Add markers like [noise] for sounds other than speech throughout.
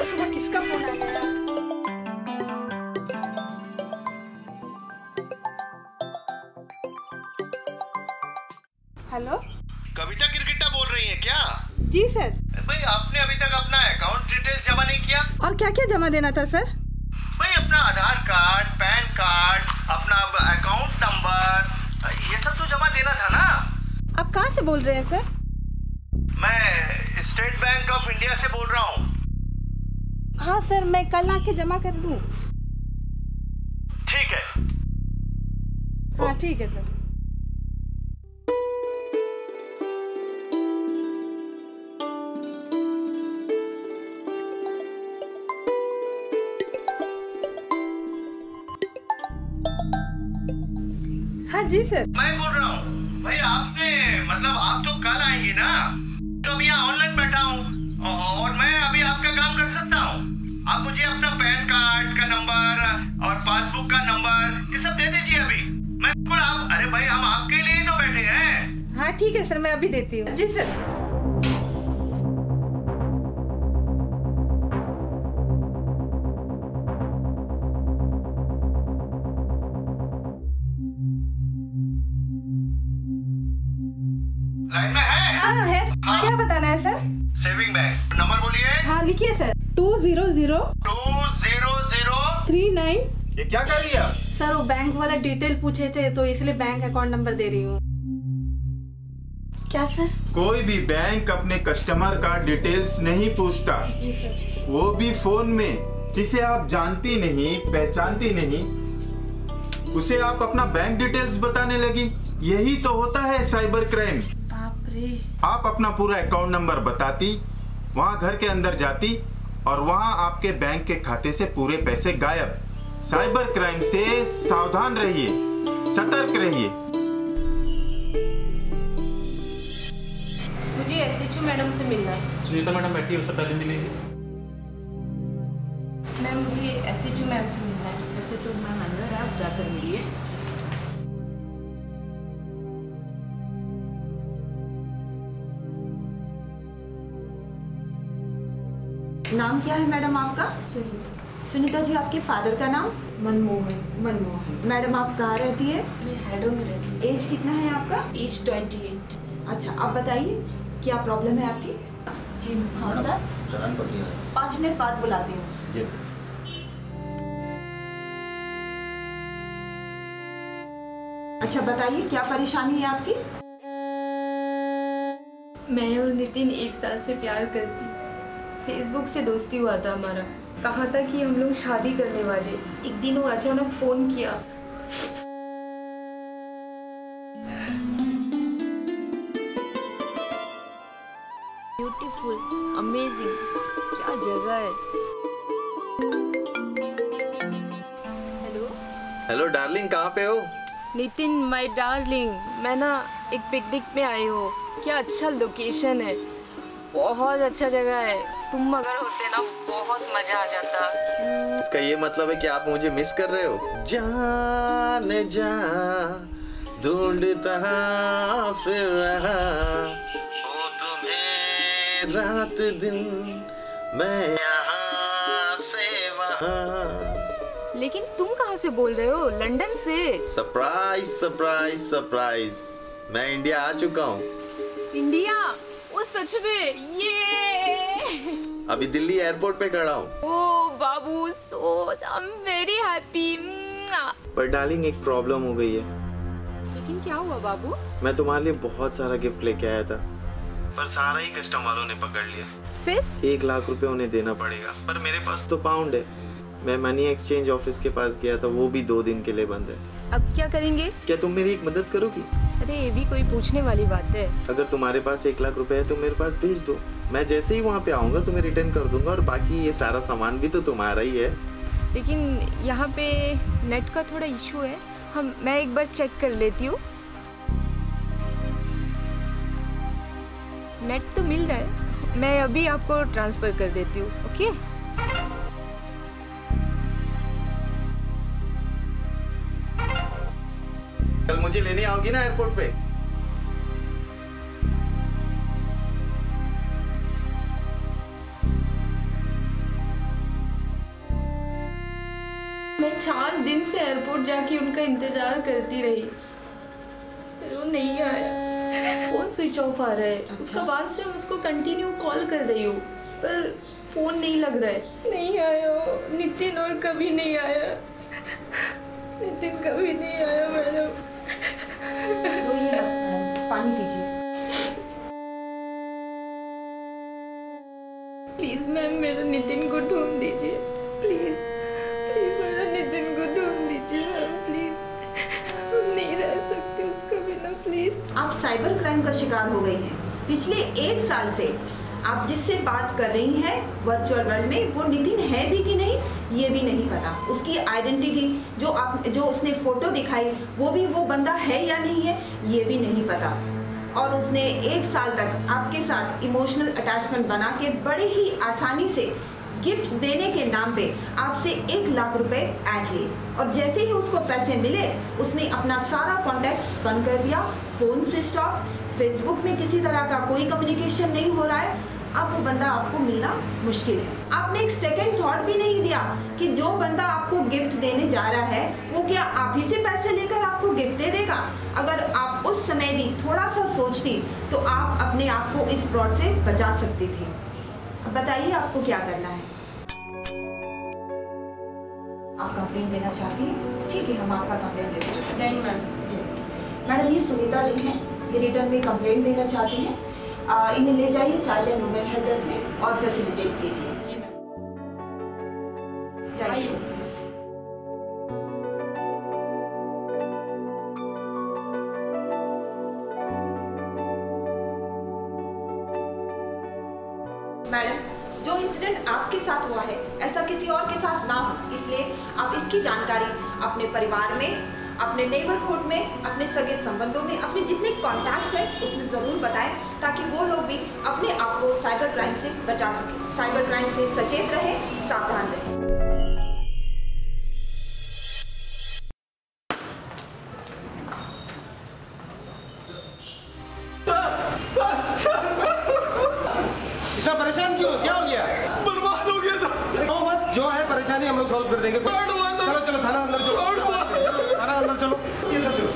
सुबह सुबह किसका फ़ोन आ गया हेलो कविता क्रिकेटा बोल रही हैं क्या? जी सर। भाई आपने अभी तक अपना अकाउंट डिटेल्स जमा नहीं किया? और क्या क्या जमा देना था सर? भाई अपना आधार कार्ड पैन कार्ड अपना अकाउंट नंबर ये सब तो जमा देना था ना? आप कहाँ से बोल रहे हैं सर? मैं स्टेट बैंक ऑफ़ इंडिया से बोल रहा हूँ हाँ। सर मैं कल आके जमा कर दूँ? ठीक है। हाँ ठीक है सर। हाँ जी सर। मैं बोल रहा हूँ भाई आपने मतलब आप तो कल आएँगे ना? पैन कार्ड का नंबर और पासबुक का नंबर ये सब दे दीजिए अभी। मैं बिल्कुल आप अरे भाई हम आपके लिए ही तो बैठे हैं। हाँ ठीक है सर मैं अभी देती हूँ। जी सर। लाइन में है? हाँ है। क्या बताना है सर? सेविंग बैंक नंबर बोलिए। हाँ लिखिए sir. Two zero zero two zero zero. Three nine. ये क्या कर लिया सर वो बैंक वाला डिटेल पूछे थे तो इसलिए बैंक अकाउंट नंबर दे रही हूँ। क्या सर? कोई भी बैंक अपने कस्टमर का डिटेल्स नहीं पूछता। जी सर। वो भी फ़ोन में जिसे आप जानती नहीं पहचानती नहीं उसे आप अपना बैंक डिटेल्स बताने लगी। यही तो होता है साइबर क्राइम आप अपना पूरा अकाउंट नंबर बताती वहाँ घर के अंदर जाती और वहाँ आपके बैंक के खाते से पूरे पैसे गायब। साइबर क्राइम से सावधान रहिए। सतर्क रहिए। मुझे एस मैडम से मिलना है। सुनीता मैडम बैठी है उससे पहले मिलेंगे मैम मुझे एस मैम से मिलना है। वैसे तो मैम अंदर है आप जाकर मिलिए। नाम क्या है मैडम आपका? सुनीता। सुनीता जी आपके फादर का नाम? मनमोहन। मनमोहन। मैडम आप कहाँ रहती है? मैं हेडो में रहती एज कितना है आपका? Age twenty eight. अच्छा आप बताइए क्या प्रॉब्लम है आपकी? जी हाँ सर। पाँच मिनट बाद बुलाती हूँ। अच्छा बताइए क्या परेशानी है आपकी? मैं और नितिन एक साल से प्यार करती फेसबुक से दोस्ती हुआ था हमारा। कहा था कि हम लोग शादी करने वाले। एक दिन वो अचानक फ़ोन किया। ब्यूटीफुल अमेजिंग क्या जगह है? हेलो हेलो डार्लिंग कहाँ पे हो? नितिन माय डार्लिंग मैं ना एक पिकनिक में आई हूँ। क्या अच्छा लोकेशन है। बहुत अच्छा जगह है। तुम अगर होते ना बहुत मज़ा आ जाता। इसका ये मतलब है कि आप मुझे मिस कर रहे हो? जान जा ढूंढता फिर रहा। तुम्हें रात दिन मैं यहाँ से वहाँ। लेकिन तुम कहाँ से बोल रहे हो? लंदन से। सरप्राइज़ सरप्राइज़ सरप्राइज़ मैं इंडिया आ चुका हूँ। इंडिया? वो सच में? ये अभी दिल्ली एयरपोर्ट पे खड़ा हूँ। ओ बाबू so I am very happy पर डार्लिंग एक प्रॉब्लम हो गई है। लेकिन क्या हुआ बाबू? मैं तुम्हारे लिए बहुत सारा गिफ्ट लेके आया था पर सारा ही कस्टम वालों ने पकड़ लिया। फिर? एक लाख रुपए उन्हें देना पड़ेगा पर मेरे पास तो पाउंड है। मैं मनी एक्सचेंज ऑफ़िस के पास गया था वो भी दो दिन के लिए बंद है। अब क्या करेंगे? क्या तुम मेरी एक मदद करोगी? अरे ये भी कोई पूछने वाली बात है। अगर तुम्हारे पास एक लाख रुपए है तो मेरे पास भेज दो। मैं जैसे ही वहाँ पे आऊँगा तुम्हें रिटर्न कर दूँगा और बाकी ये सारा सामान भी तो तुम्हारा ही है। लेकिन यहाँ पे नेट का थोड़ा इशू है। हम मैं एक बार चेक कर लेती हूँ। नेट तो मिल रहा है। मैं अभी आपको ट्रांसफ़र कर देती हूँ ओके कल मुझे लेने आओगी ना एयरपोर्ट पे? मैं चार दिन से एयरपोर्ट जाके उनका इंतज़ार करती रही। फिर वो नहीं आया फ़ोन स्विच ऑफ़ आ रहा है। अच्छा। उसका बाद से मैं उसको कंटिन्यू कॉल कर रही हूँ पर फ़ोन नहीं लग रहा है। नहीं आया। नितिन और कभी नहीं आया। नितिन कभी नहीं आया मैडम। मैडम, पानी पीजिए। साइबर क्राइम का शिकार हो गई हैं। पिछले एक साल से आप जिससे बात कर रही हैं वर्चुअल वर्ल्ड में, वो नितिन है भी कि नहीं, ये भी नहीं पता। उसकी आइडेंटिटी जो आप, जो उसने फ़ोटो दिखाई, वो भी वो बंदा है या नहीं है, ये भी नहीं पता। और उसने एक साल तक आपके साथ इमोशनल अटैचमेंट बना के बड़े ही आसानी से गिफ्ट देने के नाम पे आपसे एक लाख रुपए ऐड लिए। और जैसे ही उसको पैसे मिले, उसने अपना सारा कॉन्टैक्ट्स बंद कर दिया। फ़ोन स्विच ऑफ़ फेसबुक में किसी तरह का कोई कम्युनिकेशन नहीं हो रहा है। अब वो बंदा आपको मिलना मुश्किल है। आपने एक सेकंड थॉट भी नहीं दिया कि जो बंदा आपको गिफ्ट देने जा रहा है, वो क्या आप ही से पैसे लेकर आपको गिफ्ट दे देगा? अगर आप उस समय भी थोड़ा सा सोचती तो आप अपने आप को इस फ्रॉड से बचा सकती थी। बताइए आपको क्या करना है। आप कंप्लेन देना चाहती हैं? ठीक है हम आपका कंप्लेन रजिस्टर करते मैम जी। मैडम ये सुनीता जी हैं। ये रिटर्न में कंप्लेंट देना चाहती हैं। इन्हें ले जाइए child and women help desk में और फैसिलिटेट कीजिए। जी मैम जाइए मैडम जो इंसिडेंट आपके साथ हुआ है ऐसा किसी और के साथ ना हो। इसलिए आप इसकी जानकारी अपने परिवार में, अपने नेबरहुड में, अपने सगे संबंधों में, अपने जितने कॉन्टैक्ट्स हैं, उसमें ज़रूर बताएँ, ताकि वो लोग भी अपने आप को साइबर क्राइम से बचा सकें। साइबर क्राइम से सचेत रहें, सावधान रहें। जो है परेशानी हम लोग सॉल्व कर देंगे। चलो चलो थाना अंदर चलो। थाना अंदर चलो। अंदर चलो।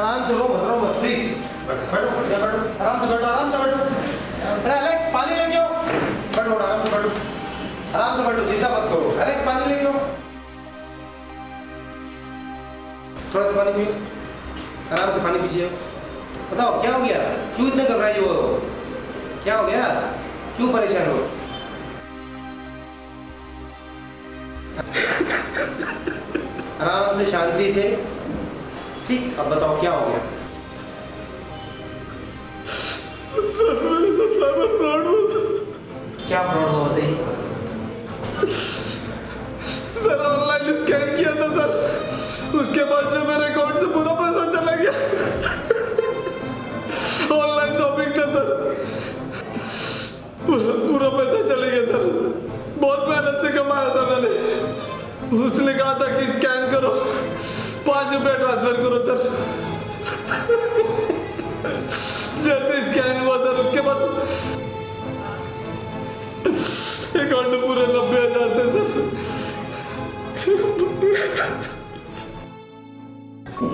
आराम से रो मत। प्लीज़ बैठो आराम से बैठो आराम से बैठो। अरे एलेक्स पानी लेके आओ। बैठो आराम से बैठो। आराम से बैठो जीसा मत करो। एलेक्स पानी लेके आओ। थोड़ा सा पानी पियो। आराम से पानी पीजिए। बताओ क्या हो गया? क्यों इतने घबराई हो? क्या हो गया? क्यों परेशान हो? आराम से शांति से। ठीक अब बताओ क्या हो गया? सर, क्या फ्रॉड हो बताइए। उसने कहा था कि स्कैन करो। पाँच रुपया ट्रांसफ़र करो सर जैसे स्कैन हुआ सर उसके बाद अकाउंट पूरे नब्बे हज़ार थे सर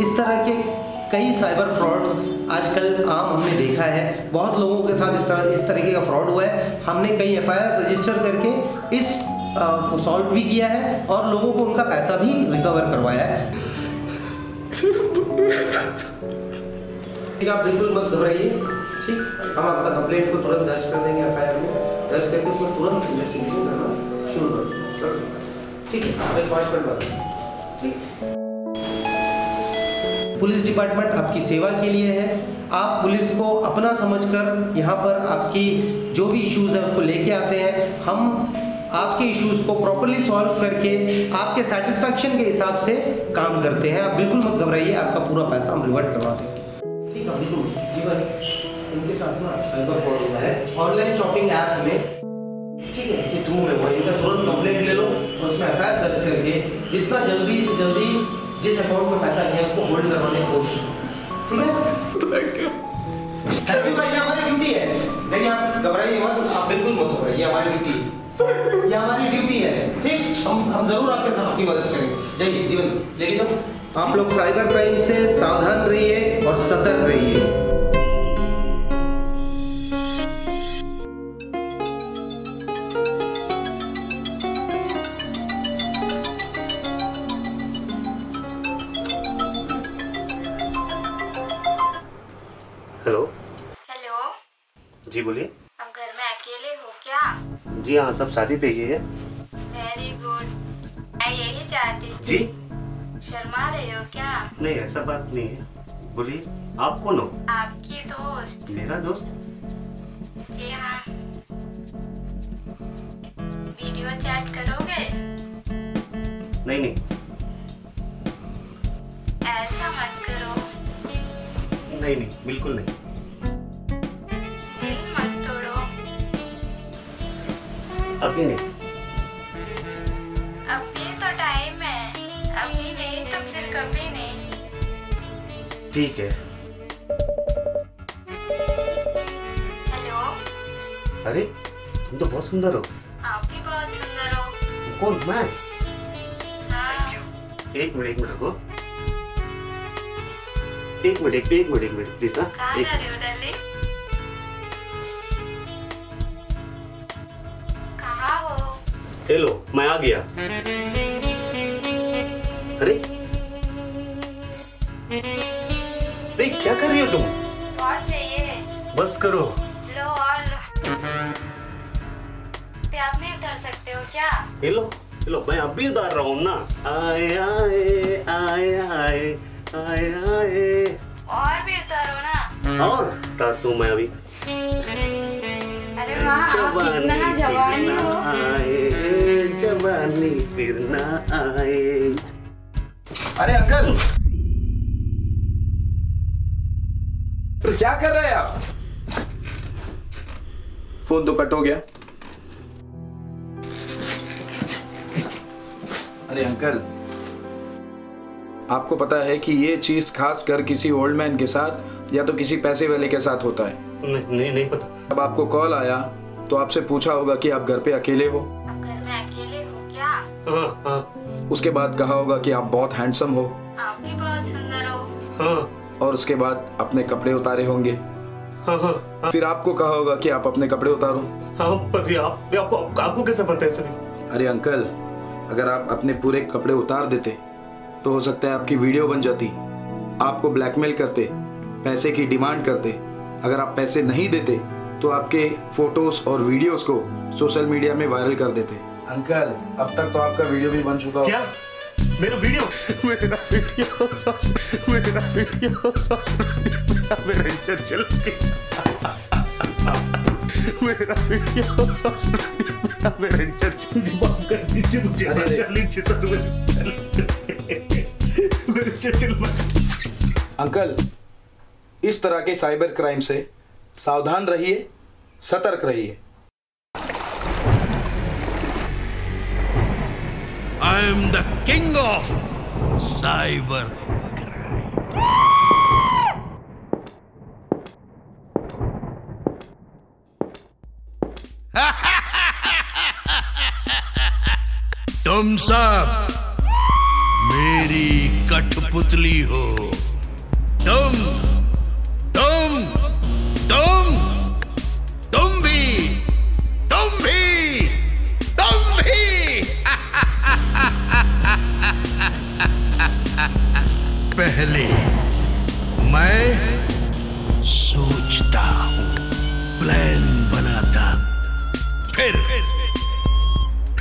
इस तरह के कई साइबर फ्रॉड्स आजकल आम हमने देखा है। बहुत लोगों के साथ इस तरह इस तरीके का फ्रॉड हुआ है। हमने कई एफ़ रजिस्टर करके इस को सॉल्व भी किया है और लोगों को उनका पैसा भी रिकवर करवाया है। ठीक आप बिल्कुल मत घबराइए ठीक? हम आपका कंप्लेंट को तुरंत दर्ज कर देंगे एफ़ में। दर्ज करके उसमें तुरंत इन्वेस्टिगेशन करना शुरू कर। ठीक है एक पाँच मिनट बाद ठीक पुलिस डिपार्टमेंट आपकी सेवा के लिए है। आप पुलिस को अपना समझकर यहाँ पर आपकी जो भी इश्यूज़ है उसको लेके आते हैं। हम आपके इश्यूज़ को प्रॉपरली सॉल्व करके आपके सेटिस्फैक्शन के हिसाब से काम करते हैं। आप बिल्कुल मत घबराइए आपका पूरा पैसा हम रिवर्ट करवा देंगे। ठीक है बिल्कुल। जीवन इनके साथ ना साइबर फ्रॉड हुआ है। ऑनलाइन शॉपिंग ऐप में ठीक है के थ्रू में हुआ इनका तुरंत कंप्लेंट ले लो और उसमें एफ़ दर्ज करके जितना जल्दी से जल्दी जिस अकाउंट में पैसा गया उसको होल्ड करवाने की कोशिश ठीक है? यू हमारी ड्यूटी है। नहीं आप घबराइए मत आप बिल्कुल मत घबराइए हमारी ड्यूटी है। ये हमारी ड्यूटी है। ठीक? हम हम ज़रूर आपके साथ आपकी मदद करेंगे। जय जीवन। लेके जाओ। आप लोग साइबर क्राइम से सावधान रहिए और सतर्क रहिए। जी हाँ सब शादी पे गई है। वेरी गुड मैं यही चाहती थी जी। शर्मा रहे हो क्या? नहीं ऐसा बात नहीं है। बोलिए आप कौन हो? आपकी दोस्त। मेरा दोस्त? जी हाँ। वीडियो चैट करोगे? नहीं नहीं। ऐसा मत करो। नहीं नहीं बिल्कुल नहीं। अभी नहीं। अभी तो टाइम है। अभी नहीं तो फिर कभी नहीं। ठीक है। हेलो अरे तुम तो बहुत सुंदर हो। आप भी बहुत सुंदर हो। कौन? मैं? हाँ। एक मिनट एक मिनट रुको। एक मिनट एक मिनट एक मिनट प्लीज़ ना। एक हेलो मैं आ गया। अरे। अरे क्या कर रही हो तुम? और चाहिए। बस करो। लो और लो। आप नहीं उतर सकते हो क्या? हेलो हेलो मैं अभी उतार रहा हूँ ना। आए आए आए आए आए आए। और भी उतारो ना। और उतार तू मैं अभी? अरे वाह आप कितना जवानी हो। आए फिर ना आए। अरे अंकल! तो क्या कर रहे हैं आप? फ़ोन तो कट हो गया। अरे अंकल! आपको पता है कि ये चीज़ खास कर किसी ओल्ड मैन के साथ या तो किसी पैसे वाले के साथ होता है। नहीं नहीं नहीं पता। अब आपको कॉल आया तो आपसे पूछा होगा कि आप घर पे अकेले हो। हाँ [laughs] हाँ उसके बाद कहा होगा कि आप बहुत हैंडसम हो। आप भी बहुत सुंदर हो। हाँ [laughs] और उसके बाद अपने कपड़े उतारे होंगे। हाँ [laughs] हाँ फिर आपको कहा होगा कि आप अपने कपड़े उतारो। हाँ पर आप ये आपको आपको, आपको कैसे पता है सभी? अरे अंकल अगर आप अपने पूरे कपड़े उतार देते तो हो सकता है आपकी वीडियो बन जाती। आपको ब्लैकमेल करते पैसे की डिमांड करते। अगर आप पैसे नहीं देते तो आपके फ़ोटोज़ और वीडियोस को सोशल मीडिया में वायरल कर देते। अंकल अब तक तो आपका वीडियो भी बन चुका क्या? मेरा वीडियो? [laughs] मेरा वीडियो मेरा वीडियो मेरा इज़्ज़त चल गया मेरा वीडियो मेरा इज़्ज़त चल गया माफ़ कर दीजिए मुझे। चल लीजिए सर मेरा इज़्ज़त चल अंकल इस तरह के साइबर क्राइम से सावधान रहिए सतर्क रहिए। I am the king of cyber तुम सब मेरी कठपुतली हो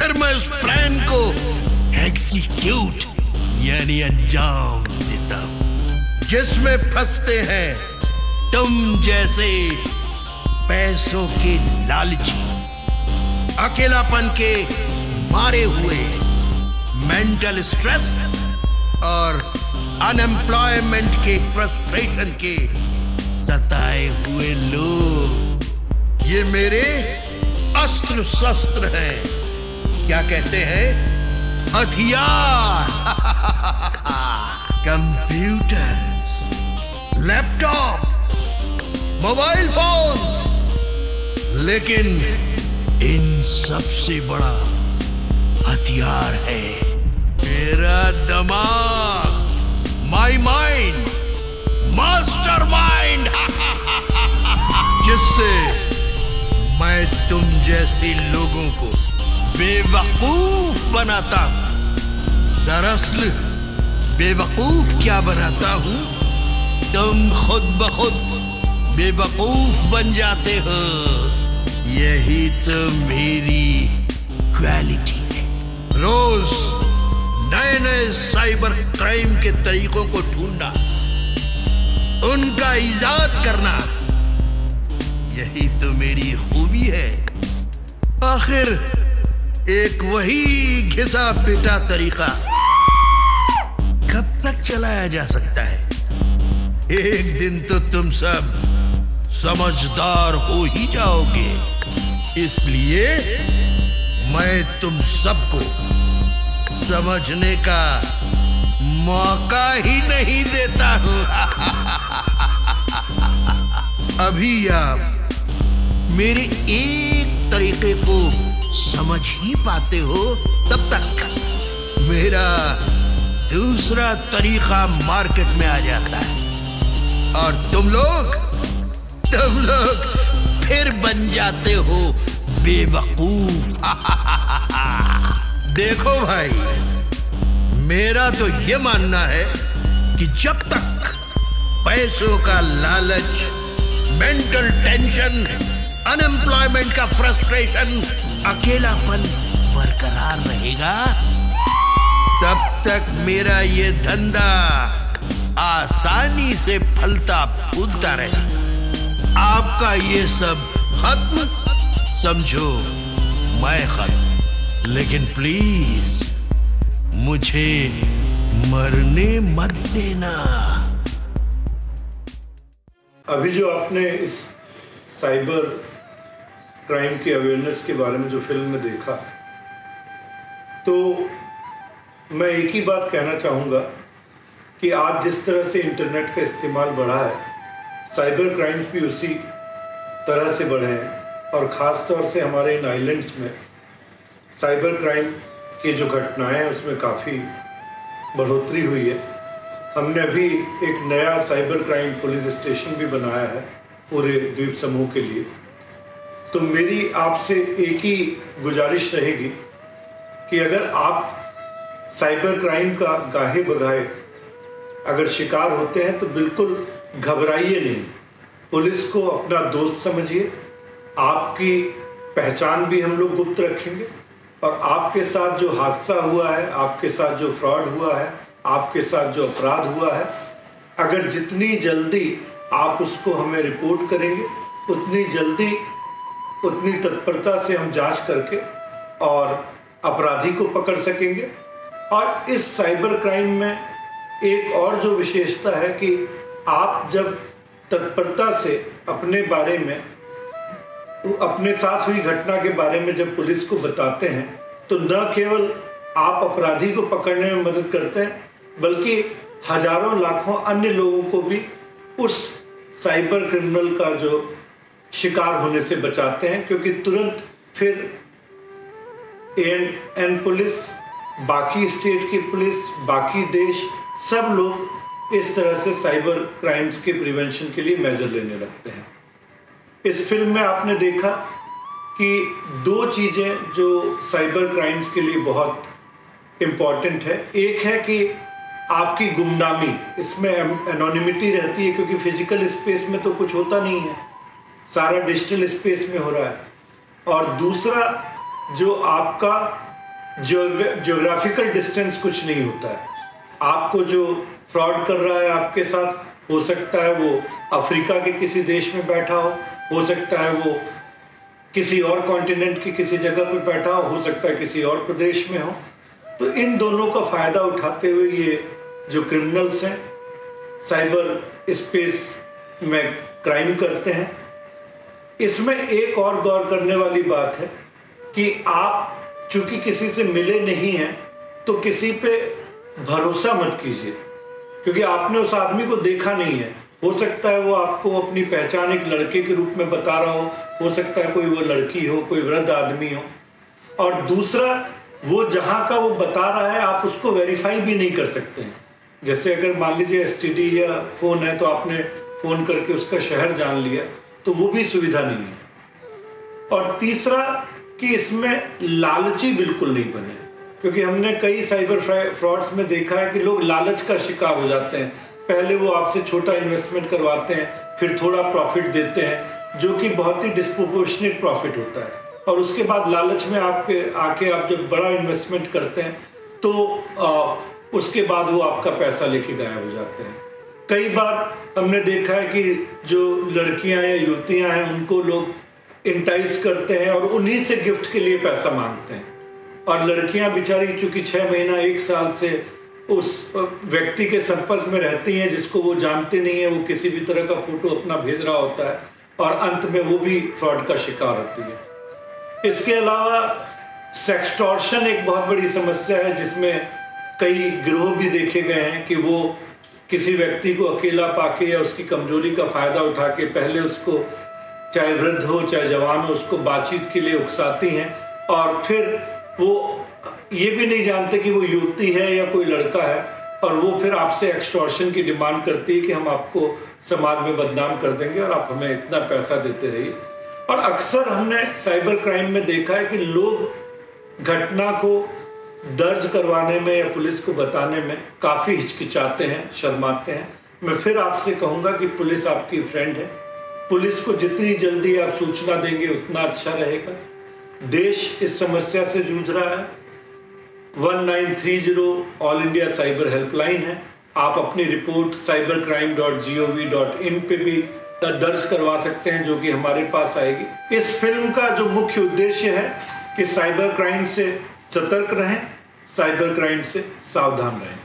फिर मैं उस प्लान को एग्जीक्यूट यानी अंजाम देता हूँ जिसमें फंसते हैं तुम जैसे पैसों के लालची अकेलापन के मारे हुए मेंटल स्ट्रेस और अनएम्प्लॉयमेंट के फ्रस्ट्रेशन के सताए हुए लोग ये मेरे अस्त्र शस्त्र हैं क्या कहते हैं? हथियार। कंप्यूटर लैपटॉप मोबाइल फ़ोन लेकिन इन सबसे बड़ा हथियार है मेरा दिमाग माई माइंड मास्टर माइंड जिससे मैं तुम जैसे लोगों को बेवकूफ़ बनाता हूँ। दरअसल, बेवकूफ़ क्या बनाता हूँ? तुम खुद ब खुद बेवकूफ़ बन जाते हो। यही तो मेरी क्वालिटी है। रोज नए नए साइबर क्राइम के तरीकों को ढूंढना, उनका इजाद करना, यही तो मेरी खूबी है। आखिर एक वही घिसा पिटा तरीका। कब तक चलाया जा सकता है? एक दिन तो तुम सब समझदार हो ही जाओगे। इसलिए मैं तुम सबको समझने का मौका ही नहीं देता हूँ। [laughs] अभी आप मेरे एक तरीके को समझ ही पाते हो तब तक मेरा दूसरा तरीका मार्केट में आ जाता है। और तुम लोग तुम लोग फिर बन जाते हो बेवकूफ़। [laughs] देखो भाई, मेरा तो ये मानना है कि जब तक पैसों का लालच मेंटल टेंशन अनएम्प्लॉयमेंट का फ्रस्ट्रेशन अकेलापन बरकरार रहेगा। तब तक मेरा ये धंधा आसानी से फलता फूलता रहेगा आपका ये सब खत्म, समझो मैं खत्म। लेकिन प्लीज़ मुझे मरने मत देना। अभी जो आपने इस साइबर क्राइम की अवेयरनेस के बारे में जो फ़िल्म में देखा। तो मैं एक ही बात कहना चाहूँगा कि आज जिस तरह से इंटरनेट का इस्तेमाल बढ़ा है साइबर क्राइम्स भी उसी तरह से बढ़े हैं और ख़ास तौर से हमारे इन आइलैंड्स में साइबर क्राइम की जो घटनाएँ हैं, उसमें काफ़ी बढ़ोतरी हुई है। हमने अभी एक नया साइबर क्राइम पुलिस स्टेशन भी बनाया है पूरे द्वीप समूह के लिए। तो मेरी आपसे एक ही गुजारिश रहेगी कि अगर आप साइबर क्राइम का गाहे बगाहे अगर शिकार होते हैं तो बिल्कुल घबराइए नहीं। पुलिस को अपना दोस्त समझिए, आपकी पहचान भी हम लोग गुप्त रखेंगे और आपके साथ जो हादसा हुआ है, आपके साथ जो फ्रॉड हुआ है, आपके साथ जो अपराध हुआ है, अगर जितनी जल्दी आप उसको हमें रिपोर्ट करेंगे, उतनी जल्दी उतनी तत्परता से हम जाँच करके और अपराधी को पकड़ सकेंगे। और इस साइबर क्राइम में एक और जो विशेषता है कि आप जब तत्परता से अपने बारे में, अपने साथ हुई घटना के बारे में जब पुलिस को बताते हैं तो न केवल आप अपराधी को पकड़ने में मदद करते हैं, बल्कि हज़ारों, लाखों अन्य लोगों को भी उस साइबर क्रिमिनल का जो शिकार होने से बचाते हैं, क्योंकि तुरंत फिर एन एन पुलिस, बाकी स्टेट की पुलिस, बाकी देश, सब लोग इस तरह से साइबर क्राइम्स के प्रिवेंशन के लिए मेजर लेने लगते हैं। इस फ़िल्म में आपने देखा कि दो चीज़ें जो साइबर क्राइम्स के लिए बहुत इंपॉर्टेंट है। एक है कि आपकी गुमनामी, इसमें एनोनिमिटी रहती है, क्योंकि फ़िज़िकल स्पेस में तो कुछ होता नहीं है। सारा डिजिटल स्पेस में हो रहा है। और दूसरा, जो आपका जियोग्राफिकल डिस्टेंस कुछ नहीं होता है। आपको जो फ्रॉड कर रहा है आपके साथ, हो सकता है वो अफ्रीका के किसी देश में बैठा हो हो सकता है वो किसी और कॉन्टिनेंट की किसी जगह पर बैठा हो हो सकता है किसी और प्रदेश में हो। तो इन दोनों का फ़ायदा उठाते हुए ये जो क्रिमिनल्स हैं साइबर स्पेस में क्राइम करते हैं। इसमें एक और गौर करने वाली बात है कि आप चूँकि किसी से मिले नहीं हैं तो किसी पे भरोसा मत कीजिए। क्योंकि आपने उस आदमी को देखा नहीं है। हो सकता है वो आपको अपनी पहचान एक लड़के के रूप में बता रहा हो हो सकता है कोई वो लड़की हो, कोई वृद्ध आदमी हो। और दूसरा, वो जहाँ का वो बता रहा है, आप उसको वेरीफाई भी नहीं कर सकते हैं। जैसे अगर मान लीजिए एसटीडी या फ़ोन है तो आपने फ़ोन करके उसका शहर जान लिया। तो वो भी सुविधा नहीं है। और तीसरा कि इसमें लालची बिल्कुल नहीं बने। क्योंकि हमने कई साइबर फ्रॉड्स में देखा है कि लोग लालच का शिकार हो जाते हैं। पहले वो आपसे छोटा इन्वेस्टमेंट करवाते हैं फिर थोड़ा प्रॉफिट देते हैं जो कि बहुत ही डिस्प्रोपोर्शनेट प्रॉफिट होता है। और उसके बाद लालच में आपके आके आप जब बड़ा इन्वेस्टमेंट करते हैं तो आ, उसके बाद वो आपका पैसा लेके गायब हो जाते हैं। कई बार हमने देखा है कि जो लड़कियाँ या युवतियाँ हैं, उनको लोग इंटाइज करते हैं और उन्हीं से गिफ्ट के लिए पैसा मांगते हैं। और लड़कियाँ बेचारी चूँकि छह महीना, एक साल से उस व्यक्ति के संपर्क में रहती हैं, जिसको वो जानते नहीं है, वो किसी भी तरह का फ़ोटो अपना भेज रहा होता है और अंत में वो भी फ्रॉड का शिकार होती है। इसके अलावा सेक्सटॉर्शन एक बहुत बड़ी समस्या है, जिसमें कई गिरोह भी देखे गए हैं कि वो किसी व्यक्ति को अकेला पाके या उसकी कमज़ोरी का फ़ायदा उठा के पहले उसको, चाहे वृद्ध हो, चाहे जवान हो, उसको बातचीत के लिए उकसाती हैं और फिर वो, ये भी नहीं जानते कि वो युवती है या कोई लड़का है और वो फिर आपसे एक्सटॉर्शन की डिमांड करती है कि हम आपको समाज में बदनाम कर देंगे और आप हमें इतना पैसा देते रहिए। और अक्सर हमने साइबर क्राइम में देखा है कि लोग घटना को दर्ज करवाने में या पुलिस को बताने में काफ़ी हिचकिचाते हैं, शर्माते हैं। मैं फिर आपसे कहूँगा कि पुलिस आपकी फ्रेंड है। पुलिस को जितनी जल्दी आप सूचना देंगे, उतना अच्छा रहेगा। देश इस समस्या से जूझ रहा है। 1930 ऑल इंडिया साइबर हेल्पलाइन है। आप अपनी report cyber crime dot G O V dot in पे भी दर्ज करवा सकते हैं, जो कि हमारे पास आएगी। इस फ़िल्म का जो मुख्य उद्देश्य है कि साइबर क्राइम से सतर्क रहें। साइबर क्राइम से सावधान रहें।